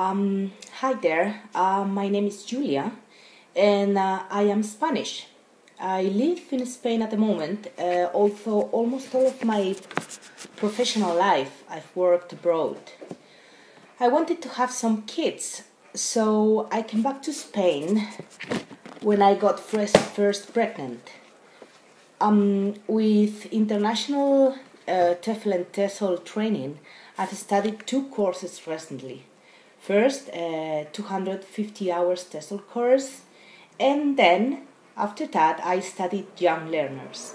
Um, hi there, uh, my name is Julia and uh, I am Spanish. I live in Spain at the moment, uh, although almost all of my professional life I've worked abroad. I wanted to have some kids, so I came back to Spain when I got first, first pregnant. Um, with international uh, TEFL and TESOL training, I've studied two courses recently. First, uh, a 250 hours TESOL course, and then after that, I studied young learners.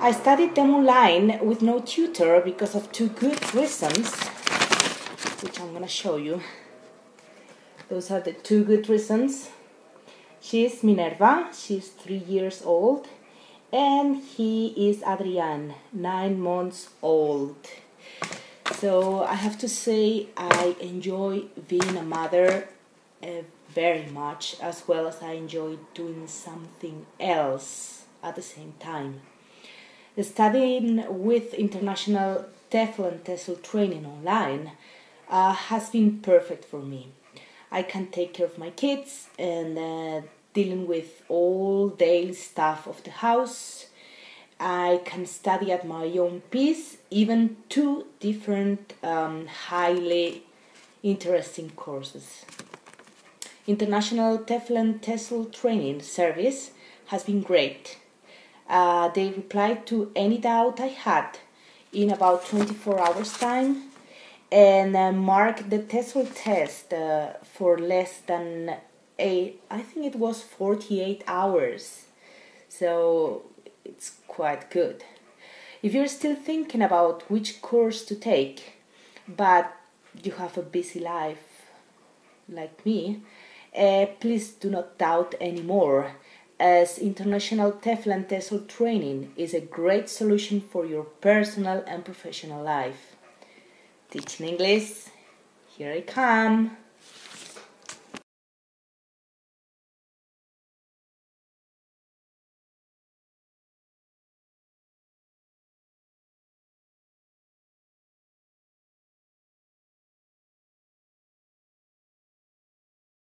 I studied them online with no tutor because of two good reasons, which I'm to show you. Those are the two good reasons. She is Minerva, she's three years old, and he is Adrian, nine months old. So I have to say, I enjoy being a mother uh, very much, as well as I enjoy doing something else at the same time. Studying with international TEFL and TESOL training online uh, has been perfect for me. I can take care of my kids and uh, dealing with all daily stuff of the house. I can study at my own pace, even two different um, highly interesting courses. International TEFL and TESOL training service has been great. Uh, they replied to any doubt I had in about 24 hours time and uh, marked the TESOL test uh, for less than a I think it was 48 hours. So it's quite good. If you're still thinking about which course to take, but you have a busy life like me, uh, please do not doubt anymore, as International TEFL and TESOL training is a great solution for your personal and professional life. Teaching English, here I come.